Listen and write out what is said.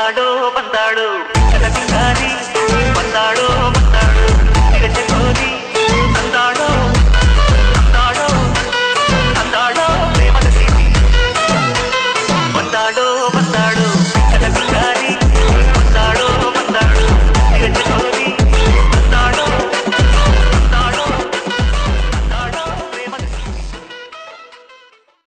బంతాడో బంతాడో